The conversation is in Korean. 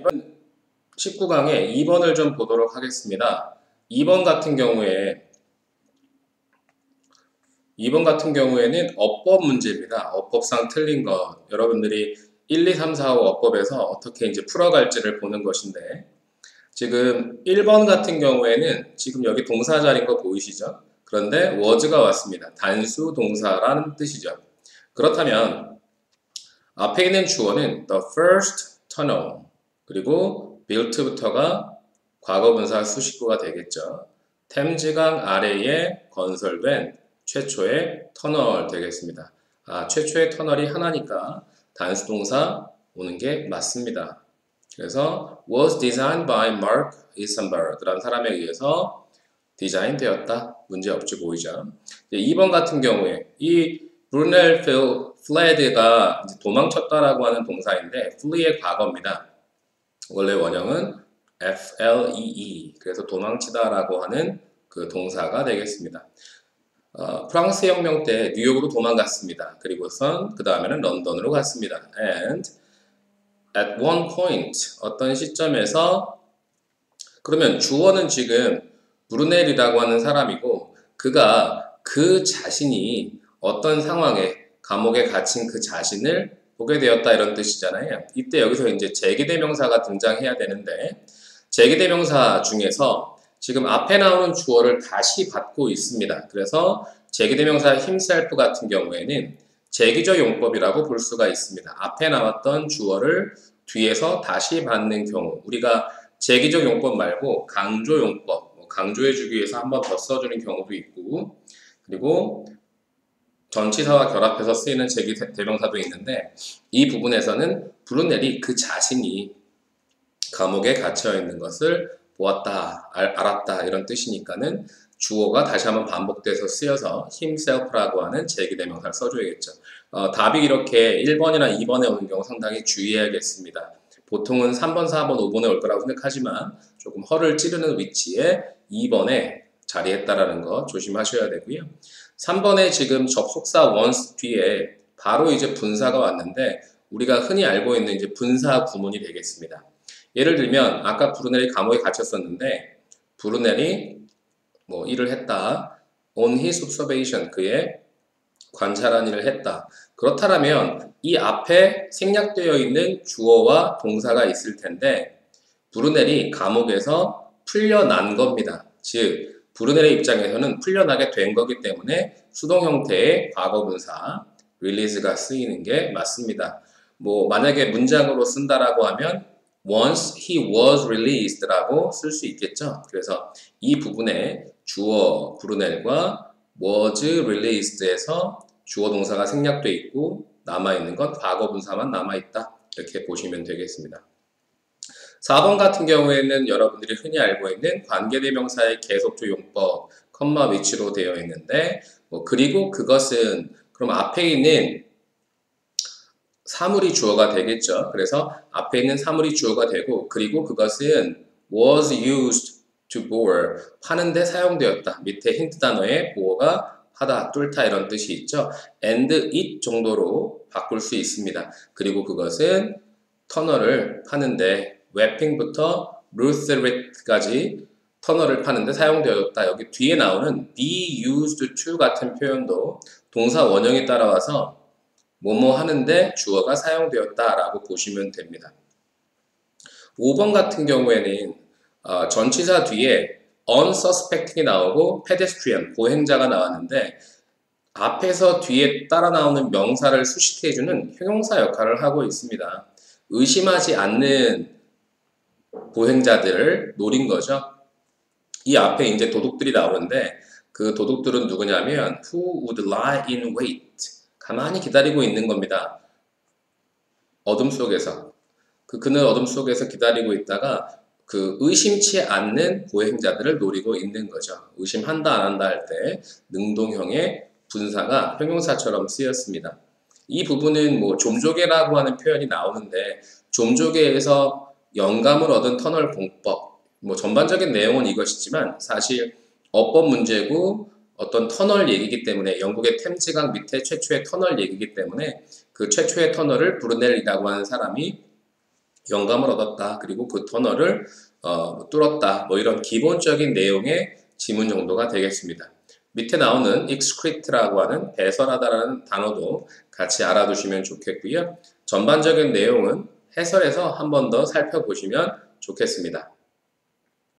이번 19강에 2번을 좀 보도록 하겠습니다. 2번 같은 경우에 2번 같은 경우에는 어법 문제입니다. 어법상 틀린 것. 여러분들이 1, 2, 3, 4, 5 어법에서 어떻게 이제 풀어갈지를 보는 것인데 지금 1번 같은 경우에는 지금 여기 동사 자리인 거 보이시죠? 그런데 was가 왔습니다. 단수 동사라는 뜻이죠. 그렇다면 앞에 있는 주어는 the first tunnel 그리고 built부터가 과거분사 수식구가 되겠죠. 템즈강 아래에 건설된 최초의 터널 되겠습니다. 아, 최초의 터널이 하나니까 단수 동사 오는 게 맞습니다. 그래서 was designed by Mark Isenberg라는 사람에 의해서 디자인 되었다. 문제 없이 보이죠. 2번 같은 경우에 이 브루넬 플레드가 도망쳤다라고 하는 동사인데 flee의 과거입니다. 원래 원형은 flee 그래서 도망치다 라고 하는 그 동사가 되겠습니다. 어, 프랑스 혁명 때 뉴욕으로 도망갔습니다. 그리고선 그 다음에는 런던으로 갔습니다. And at one point 어떤 시점에서 그러면 주어는 지금 브루넬이라고 하는 사람이고 그가 그 자신이 어떤 상황에 감옥에 갇힌 그 자신을 보게 되었다 이런 뜻이잖아요. 이때 여기서 이제 제기대명사가 등장해야 되는데 제기대명사 중에서 지금 앞에 나오는 주어를 다시 받고 있습니다. 그래서 제기대명사 himself 같은 경우에는 제기적 용법이라고 볼 수가 있습니다. 앞에 나왔던 주어를 뒤에서 다시 받는 경우 우리가 제기적 용법 말고 강조 용법, 뭐 강조해주기 위해서 한번 더 써주는 경우도 있고 그리고 전치사와 결합해서 쓰이는 제기 대명사도 있는데 이 부분에서는 브루넬이 그 자신이 감옥에 갇혀 있는 것을 보았다, 알, 알았다 이런 뜻이니까는 주어가 다시 한번 반복돼서 쓰여서 himself라고 하는 제기대명사를 써줘야겠죠. 어, 답이 이렇게 1번이나 2번에 오는 경우 상당히 주의해야겠습니다. 보통은 3번, 4번, 5번에 올 거라고 생각하지만 조금 허를 찌르는 위치에 2번에 자리했다라는 거 조심하셔야 되고요. 3번에 지금 접속사 once 뒤에 바로 이제 분사가 왔는데 우리가 흔히 알고 있는 이제 분사 구문이 되겠습니다. 예를 들면 아까 브루넬이 감옥에 갇혔었는데 브루넬이 뭐 일을 했다. on his observation 그의 관찰한 일을 했다. 그렇다면 이 앞에 생략되어 있는 주어와 동사가 있을 텐데 브루넬이 감옥에서 풀려난 겁니다. 즉 브루넬의 입장에서는 풀려나게 된 거기 때문에 수동 형태의 과거 분사 release가 쓰이는 게 맞습니다. 뭐 만약에 문장으로 쓴다라고 하면 once he was released라고 쓸 수 있겠죠. 그래서 이 부분에 주어 브루넬과 was released에서 주어 동사가 생략돼 있고 남아 있는 건 과거 분사만 남아 있다. 이렇게 보시면 되겠습니다. 4번 같은 경우에는 여러분들이 흔히 알고 있는 관계대명사의 계속조 용법, 컴마 위치로 되어 있는데 뭐 그리고 그것은 그럼 앞에 있는 사물이 주어가 되겠죠. 그래서 앞에 있는 사물이 주어가 되고 그리고 그것은 was used to bore 파는데 사용되었다. 밑에 힌트 단어에 bore가 하다, 뚫다 이런 뜻이 있죠. and it 정도로 바꿀 수 있습니다. 그리고 그것은 터널을 파는데 웨핑부터 루스릿까지 터널을 파는데 사용되었다. 여기 뒤에 나오는 be used to 같은 표현도 동사 원형에 따라와서 뭐뭐 하는데 주어가 사용되었다 라고 보시면 됩니다. 5번 같은 경우에는 어, 전치사 뒤에 unsuspecting이 나오고 pedestrian, 보행자가 나왔는데 앞에서 뒤에 따라 나오는 명사를 수식해주는 형용사 역할을 하고 있습니다. 의심하지 않는 보행자들을 노린 거죠. 이 앞에 이제 도둑들이 나오는데 그 도둑들은 누구냐면 who would lie in wait 가만히 기다리고 있는 겁니다. 어둠 속에서 그 그늘 어둠 속에서 기다리고 있다가 그 의심치 않는 보행자들을 노리고 있는 거죠. 의심한다 안 한다 할 때 능동형의 분사가 형용사처럼 쓰였습니다. 이 부분은 뭐 좀조개라고 하는 표현이 나오는데 좀조개에서 영감을 얻은 터널 공법 뭐 전반적인 내용은 이것이지만 사실 어법 문제고 어떤 터널 얘기이기 때문에 영국의 템즈강 밑에 최초의 터널 얘기이기 때문에 그 최초의 터널을 브루넬이라고 하는 사람이 영감을 얻었다. 그리고 그 터널을 어, 뚫었다. 뭐 이런 기본적인 내용의 지문 정도가 되겠습니다. 밑에 나오는 excrete라고 하는 배설하다라는 단어도 같이 알아두시면 좋겠고요. 전반적인 내용은 해설에서 한 번 더 살펴보시면 좋겠습니다.